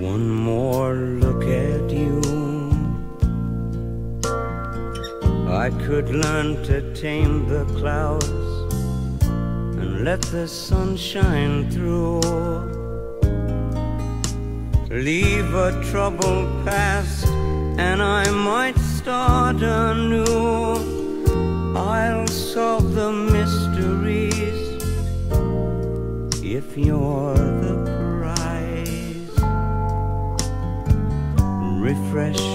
one more look at you, I could learn to tame the clouds and let the sun shine through. Leave a troubled past, and I might start anew. I'll solve the mysteries if you're the Refresh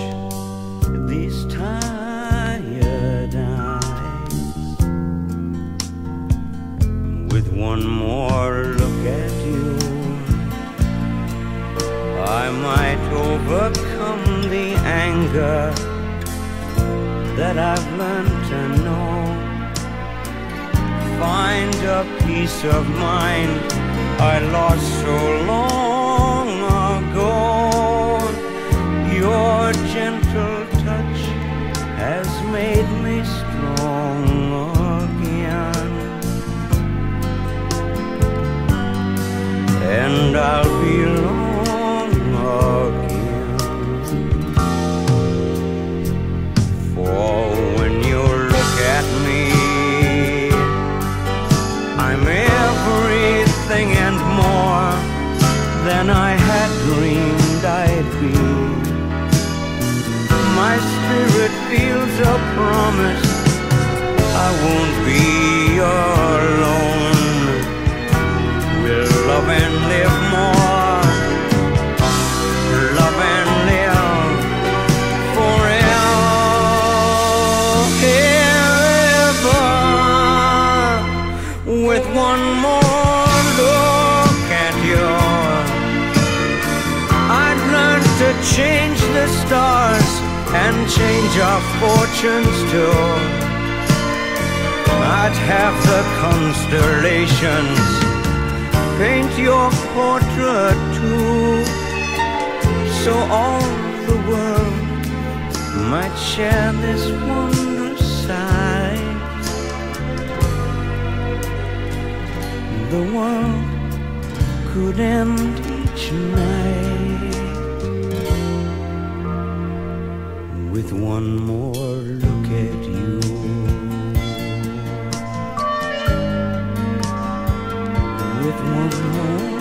these tired eyes with one more look at you. I might overcome the anger that I've learned to know. Find a peace of mind I lost so long change the stars and change our fortunes too. I'd have the constellations paint your portrait too, so all the world might share this wondrous sight. The world could end each night. one more look at you. With one more.